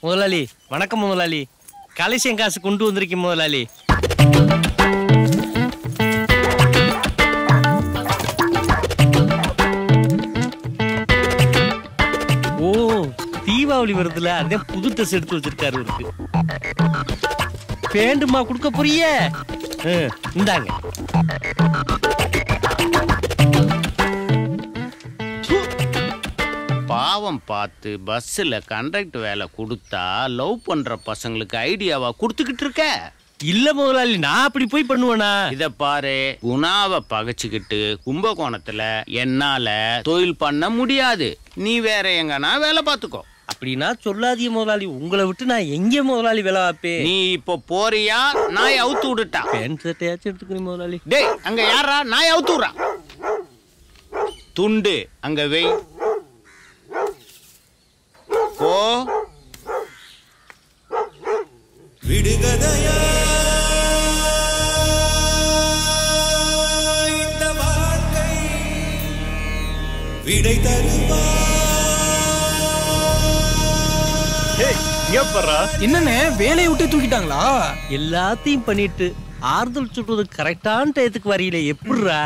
முதலாளி வணக்கம் முதலாளி. கலைசியம் காசு கொண்டு வந்திருக்கேன் முதலாளி. ஓ தீபாவளி வருதுல அதே புது ட்ரெஸ் எடுத்து வச்சிருக்காரு இருக்கு வேண்டுமா கொடுக்க போறிய? இந்தாங்க. பாவம் பார்த்து பஸ்ஸில் கண்டக்டர் வேலை கொடுத்தா லவ் பண்ற பசங்களுக்கு ஐடியாவா கொடுத்துக்கிட்டு இருக்க? இல்ல முதலாளி நான் அப்படி போய் பண்ணுவேனா? இத பாரு குணாவை பகைச்சுக்கிட்டு கும்பகோணத்துல என்னால தொழில் பண்ண முடியாது. நீ வேற எங்கனா வேலை பார்த்துக்கோ. அப்படின்னா சொல்லாதீங்க முதலாளி உங்களை விட்டு நான் எங்க முதலாளி வேலை வைப்பேன் நீ இப்போ போறியா? நாய் அவுத்து விடுட்டா பேண்ட் சட்டையாச்சும் எடுத்துக்கிறேன் முதலாளி. டேய் அங்க யாரா நாய் அவுத்து விடுறா. துண்டு அங்க வெய் விடுகதையா இந்த வாழ்க்கை விடை தருவா. என்னண்ணே வேலையை விட்டு தூக்கிட்டாங்களா? எல்லாத்தையும் பண்ணிட்டு ஆறுதல் சொல்றது கரெக்டான டயத்துக்கு வரையில எப்படிரா?